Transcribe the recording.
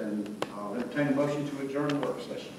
and I'll entertain a motion to adjourn the work session.